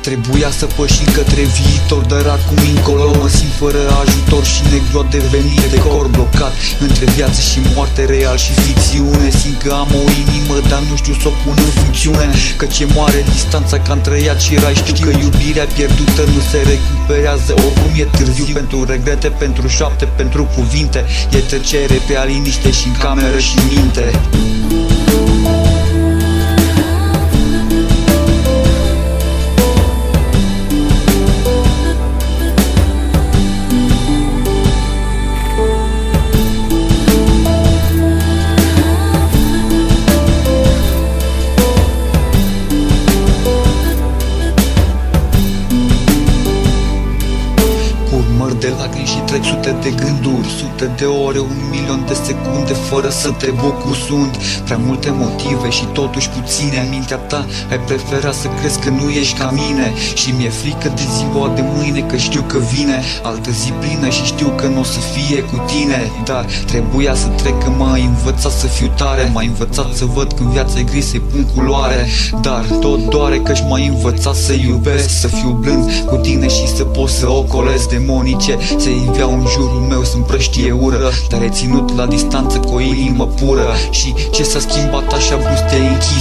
Trebuia să pășim către viitor Dar acum încolo mă simt fără ajutor Și negru a devenit de cor blocat. Între viață și moarte, real și ficțiune Simt că am o inimă, dar nu știu să o pun în funcțiune. Că ce moare distanța ca între ea și rai. Știu că iubirea pierdută nu se recuperează. Oricum e târziu pentru regrete, pentru șapte, pentru cuvinte. E trecere pe a liniște și în cameră și minte Măr de lacrimi și trec sute de gânduri Sute de ore, un milion de secunde Fără să te bucur sunt Prea multe motive și totuși puține. În mintea ta ai preferat să crezi că nu ești ca mine. Și mi-e frică de ziua de mâine Că știu că vine altă zi plină Și știu că nu o să fie cu tine. Dar trebuia să trec că m-ai învățat să fiu tare. M-ai învățat să văd când viața e gri să-i pun culoare. Dar tot doare că-și m-ai învățat să iubesc Să fiu blând cu tine și să pot să ocolesc. Demonii ce Se iveau în jurul meu, sunt prăștie ură Dar ai ținut la distanță cu o inimă pură. Și ce s-a schimbat așa brusc te închis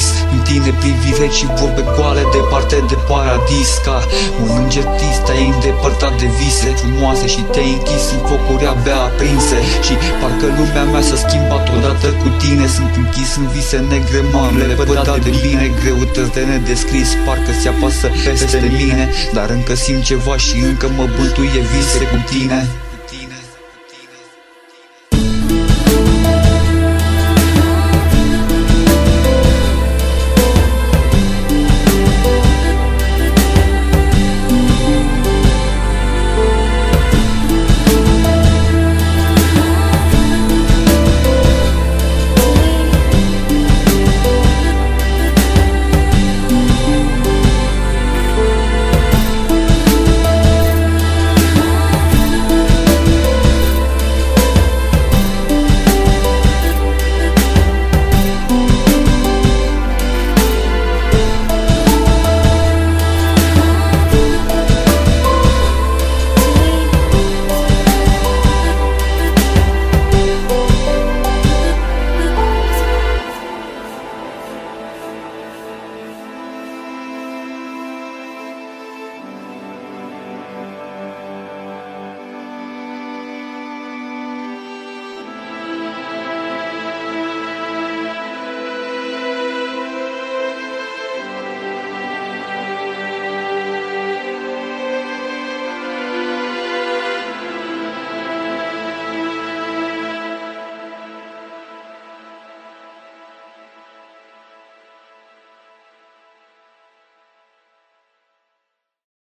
În tine privire și vorbe goale departe de paradis Ca un înger trist ai îndepărtat de vise frumoase Și te-ai închis în focuri abia aprinse. Și parcă lumea mea s-a schimbat odată cu tine Sunt închis în vise negre, m-am lepădat de bine. Greutăți de nedescris, parcă se apasă peste mine. Dar încă simt ceva și încă mă bântuie vise cu tine